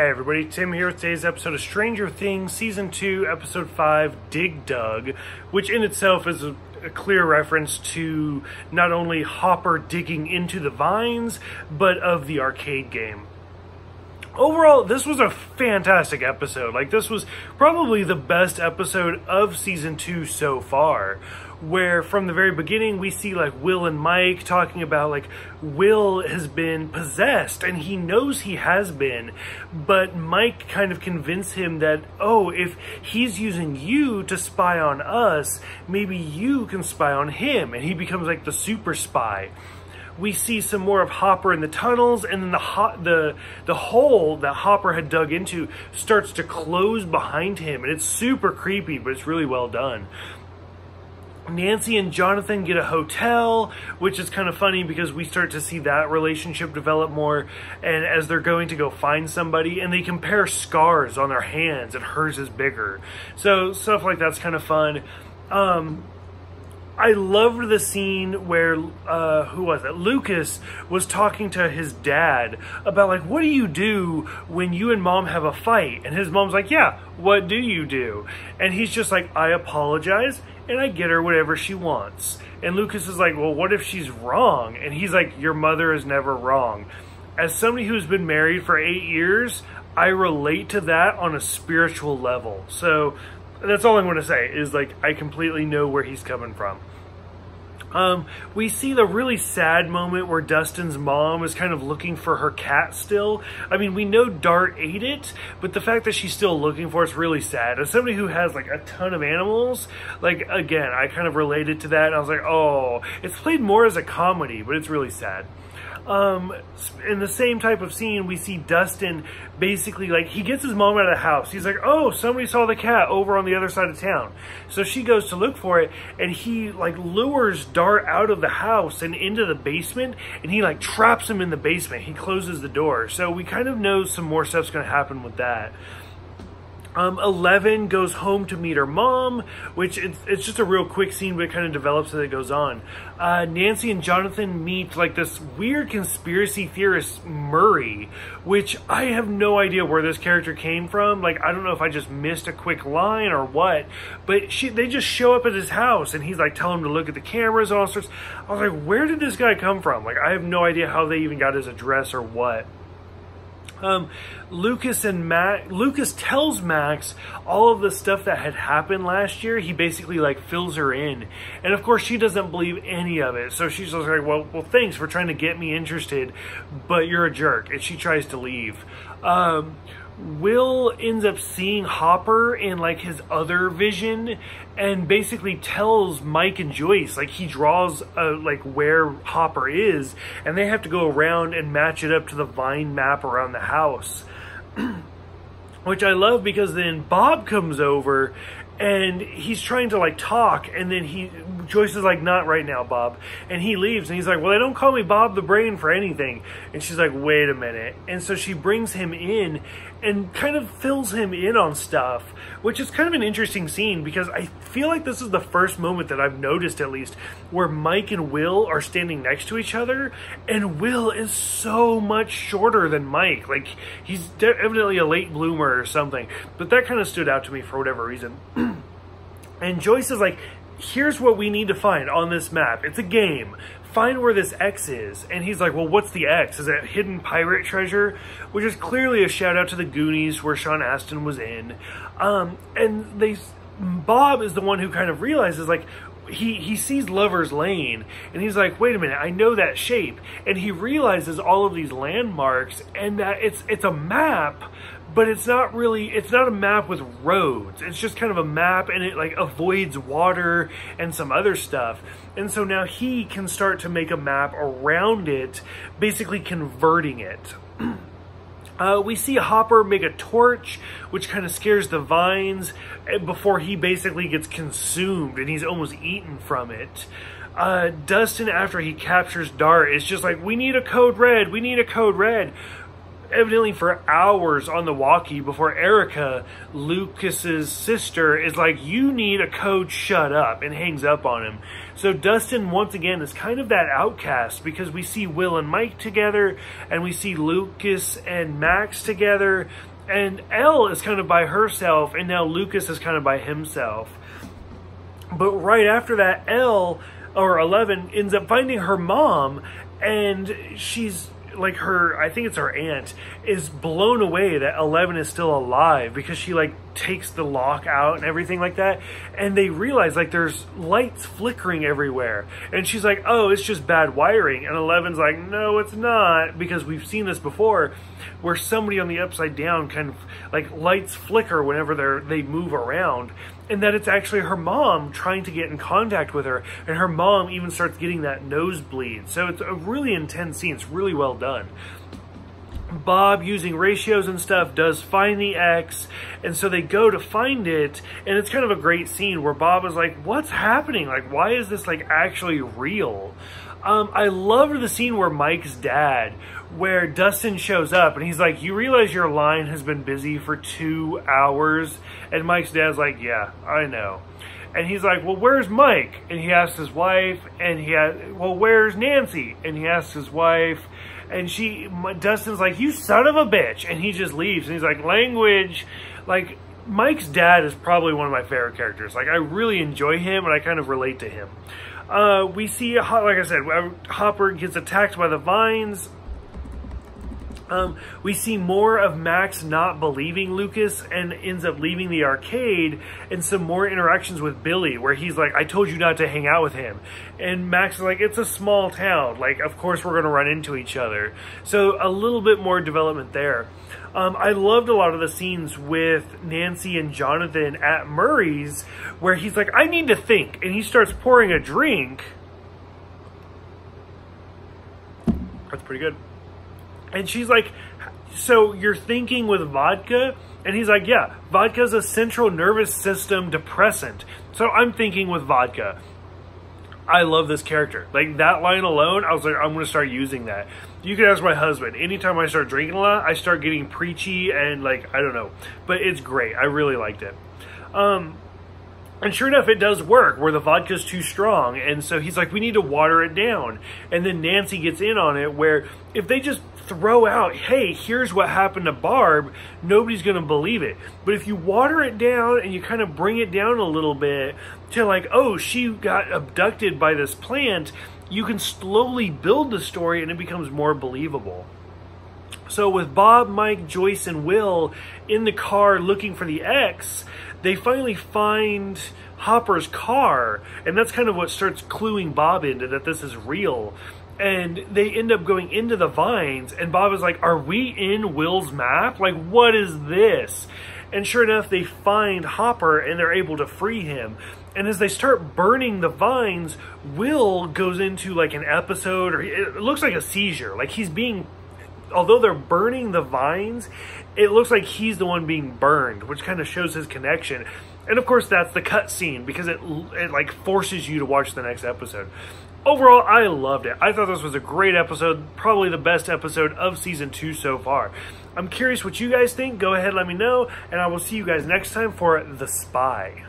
Hey everybody, Tim here with today's episode of Stranger Things Season 2, Episode 5, Dig Dug, which in itself is a, a, clear reference to not only Hopper digging into the vines, but of the arcade game. Overall, this was a fantastic episode. Like, this was probably the best episode of Season 2 so far where from the very beginning we see like Will and Mike talking about like Will has been possessed and he knows he has been, but Mike kind of convinced him that, oh, if he's using you to spy on us, maybe you can spy on him, and he becomes like the super spy we see some more of Hopper in the tunnels, and then the the the hole that Hopper had dug into starts to close behind him, and it's super creepy, but it's really well done. Nancy and Jonathan get a hotel, which is kind of funny because we start to see that relationship develop more. And as they're going to go find somebody, and they compare scars on their hands, and hers is bigger. So stuff like that's kind of fun. Um, I loved the scene where uh, who was it? Lucas was talking to his dad about like, what do you do when you and mom have a fight? And his mom's like, yeah, what do you do? And he's just like, I apologize and I get her whatever she wants. And Lucas is like, well, what if she's wrong? And he's like, your mother is never wrong. As somebody who's been married for eight years, I relate to that on a spiritual level. So that's all I'm going to say is like, I completely know where he's coming from. Um, we see the really sad moment where Dustin's mom is kind of looking for her cat still. I mean, we know Dart ate it, but the fact that she's still looking for it's really sad. As somebody who has like a ton of animals, like again, I kind of related to that. I was like, oh, it's played more as a comedy, but it's really sad um, in the same type of scene, we see Dustin basically like he gets his mom out of the house. He's like, "Oh, somebody saw the cat over on the other side of town." So she goes to look for it, and he like lures Dart out of the house and into the basement, and he like traps him in the basement. He closes the door, so we kind of know some more stuff's going to happen with that. Um, Eleven goes home to meet her mom, which it's, it's just a real quick scene, but it kind of develops as it goes on. Uh, Nancy and Jonathan meet like this weird conspiracy theorist Murray, which I have no idea where this character came from. Like I don't know if I just missed a quick line or what, but she they just show up at his house and he's like telling him to look at the cameras and all sorts. I was like, where did this guy come from? Like I have no idea how they even got his address or what. Um, Lucas and Max, Lucas tells Max all of the stuff that had happened last year. He basically like fills her in, and of course she doesn't believe any of it. So she's just like, "Well, well, thanks for trying to get me interested, but you're a jerk," and she tries to leave. Um, Will ends up seeing Hopper in like his other vision and basically tells Mike and Joyce like he draws uh, like where Hopper is and they have to go around and match it up to the vine map around the house. Which I love because then Bob comes over and he's trying to like talk and then he Joyce is like not right now Bob. And he leaves and he's like well they don't call me Bob the brain for anything. And she's like wait a minute. And so she brings him in and kind of fills him in on stuff which is kind of an interesting scene because I feel like this is the first moment that I've noticed at least where Mike and Will are standing next to each other and Will is so much shorter than Mike. Like he's evidently a late bloomer or something but that kind of stood out to me for whatever reason. And Joyce is like, here's what we need to find on this map. It's a game. Find where this X is. And he's like, well, what's the X? Is that hidden pirate treasure? Which is clearly a shout out to the Goonies where Sean Astin was in. Um, and they, Bob is the one who kind of realizes like, he, he sees Lover's Lane and he's like, wait a minute, I know that shape. And he realizes all of these landmarks and that it's it's a map, but it's not really it's not a map with roads. It's just kind of a map and it like avoids water and some other stuff. And so now he can start to make a map around it basically converting it. Uh, we see Hopper make a torch, which kind of scares the vines eh, before he basically gets consumed and he's almost eaten from it. Uh, Dustin, after he captures Dart, is just like, we need a code red, we need a code red evidently for hours on the walkie before Erica, Lucas's sister, is like, "You need a code. Shut up," and hangs up on him. So Dustin once again is kind of that outcast because we see Will and Mike together, and we see Lucas and Max together, and El is kind of by herself, and now Lucas is kind of by himself. But right after that, El or Eleven ends up finding her mom, and she's like her I think it's her aunt is blown away that Eleven is still alive because she like takes the lock out and everything like that. And they realize like there's lights flickering everywhere. And she's like oh it's just bad wiring. And Eleven's like no it's not because we've seen this before where somebody on the upside down kind of like lights flicker whenever they're they move around and that it's actually her mom trying to get in contact with her and her mom even starts getting that nosebleed so it's a really intense scene it's really well done Bob, using ratios and stuff, does find the X, and so they go to find it, and it's kind of a great scene where Bob is like, "What's happening? Like, why is this like actually real?" Um, I loved the scene where Mike's dad, where Dustin shows up, and he's like, "You realize your line has been busy for two hours?" And Mike's dad's like, "Yeah, I know." And he's like, "Well, where's Mike?" And he asks his wife, and he has, "Well, where's Nancy?" And he asks his wife and she Dustin's like, "You son of a bitch," and he just leaves. And he's like, "Language," like Mike's dad is probably one of my favorite characters. Like I really enjoy him, and I kind of relate to him. Uh, we see, like I said, Hopper gets attacked by the vines. Um, we see more of Max not believing Lucas and ends up leaving the arcade and some more interactions with Billy where he's like, I told you not to hang out with him. And Max is like, it's a small town. Like, of course we're going to run into each other. So a little bit more development there. Um, I loved a lot of the scenes with Nancy and Jonathan at Murray's where he's like, I need to think. And he starts pouring a drink. That's pretty good. And she's like, so you're thinking with vodka? And he's like, yeah, vodka's a central nervous system depressant. So I'm thinking with vodka. I love this character. Like that line alone, I was like, I'm going to start using that. You can ask my husband. Anytime I start drinking a lot, I start getting preachy and like, I don't know. But it's great. I really liked it. Um, and sure enough, it does work where the vodka's too strong. And so he's like, we need to water it down. And then Nancy gets in on it where if they just throw out, hey, here's what happened to Barb, nobody's going to believe it. But if you water it down and you kind of bring it down a little bit to like, oh, she got abducted by this plant, you can slowly build the story and it becomes more believable. So with Bob, Mike, Joyce, and Will in the car looking for the X, they finally find Hopper's car, and that's kind of what starts cluing Bob into that this is real. And they end up going into the vines, and Bob is like, Are we in Will's map? Like, what is this? And sure enough, they find Hopper and they're able to free him. And as they start burning the vines, Will goes into like an episode, or it looks like a seizure. Like he's being although they're burning the vines, it looks like he's the one being burned, which kind of shows his connection. And of course, that's the cut scene because it it like forces you to watch the next episode. Overall, I loved it. I thought this was a great episode, probably the best episode of season two so far. I'm curious what you guys think. Go ahead, let me know, and I will see you guys next time for The Spy.